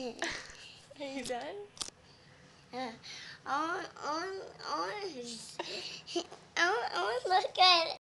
Are you done? Uh, I want, I want, I to look at it.